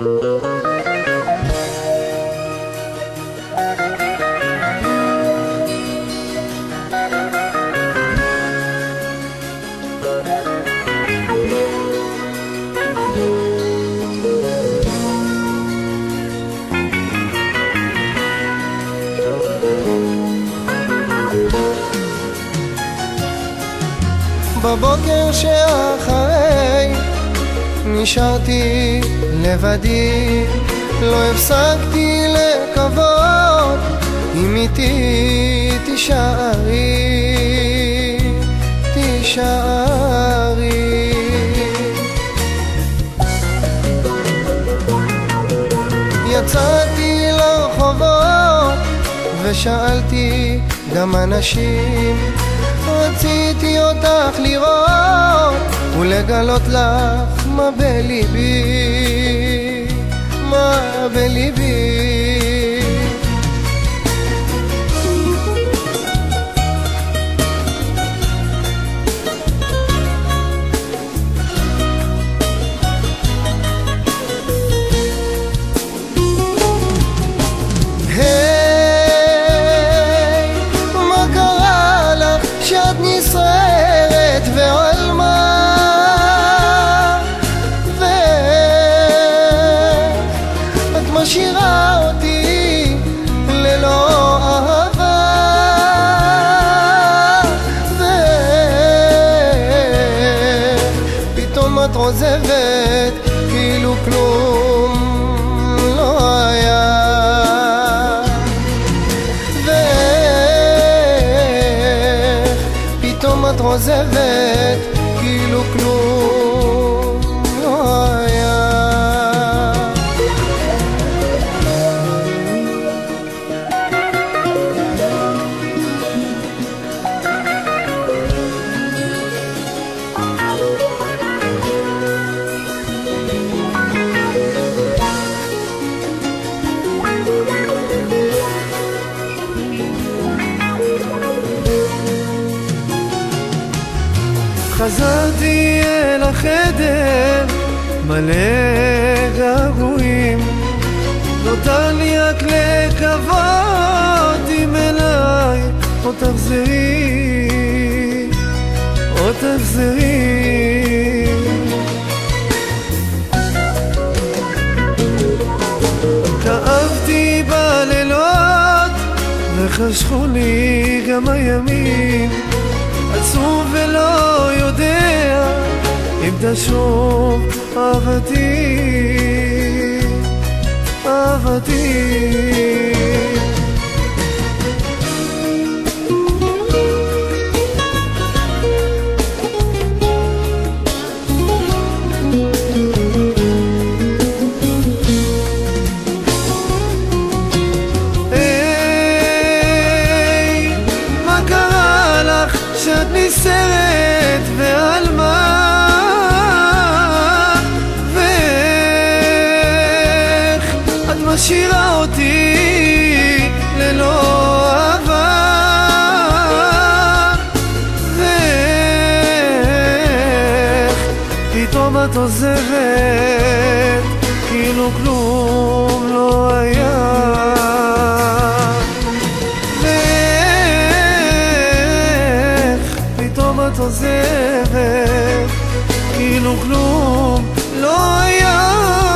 בבוקר שאחרי נשארתי לבדי לא הפסקתי לקוות אם איתי תישארי, תישארי. יצאתי לרחובות ושאלתי גם אנשים רציתי אותך לראות ולגלות לך מה בליבי, מה עוזבת כאילו כלום לא היה. ואיך פתאום את עוזבת כאילו כלום חזרתי אל החדר מלא געגועים. נותר לי רק לקוות אם אליי עוד תחזרי, עוד תחזרי. כאבתי בלילות וחשכו לי גם הימים עצוב ולא היי, מה קרה לך שאת נסערת את משאירה אותי ללא אהבה? ואיך פתאום את עוזבת כאילו כלום לא היה ואיך פתאום את עוזבת כאילו כלום לא היה